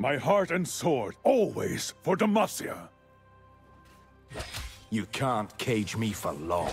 My heart and sword, always for Demacia. You can't cage me for long.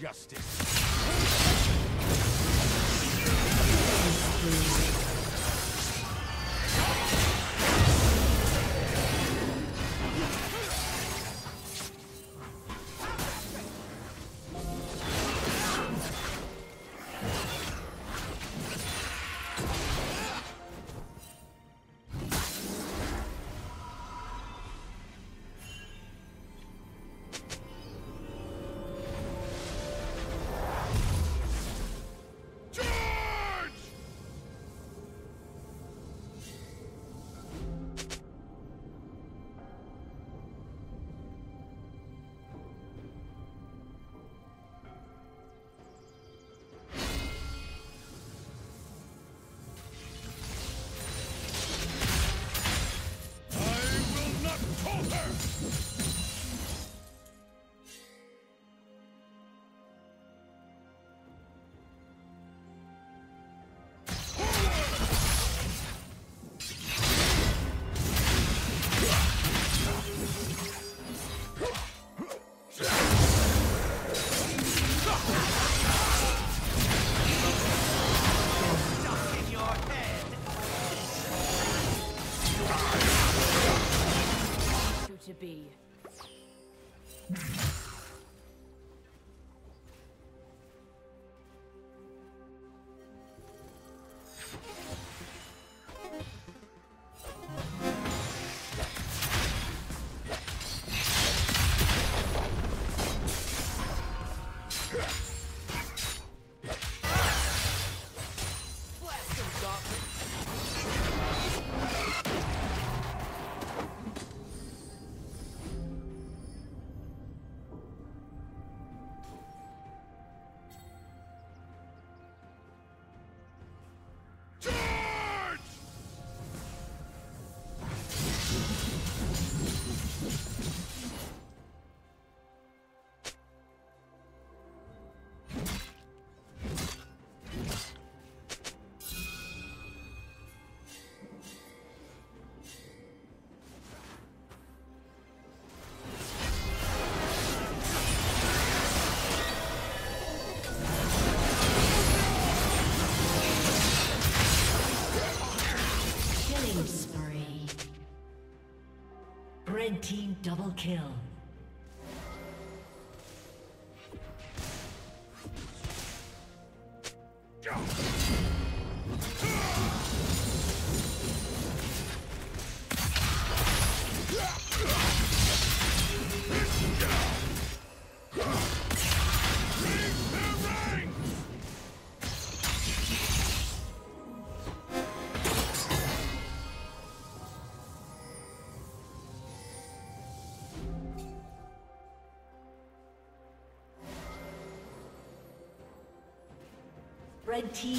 Justice. Red team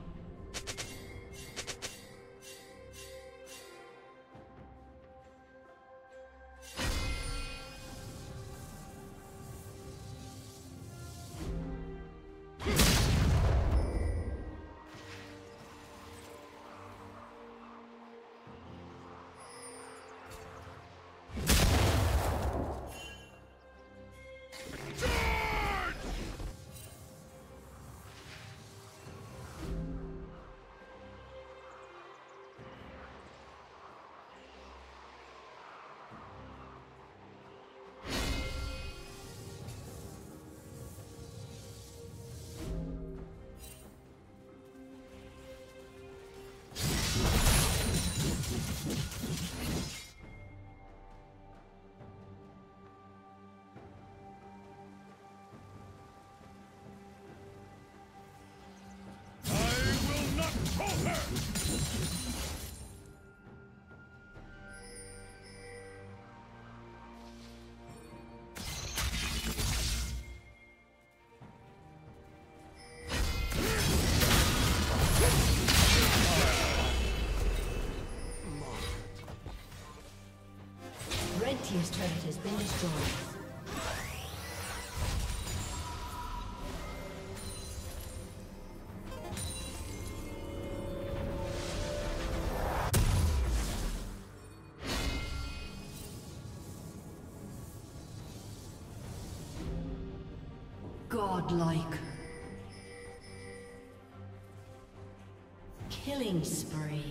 been destroyed. Godlike. Killing spree.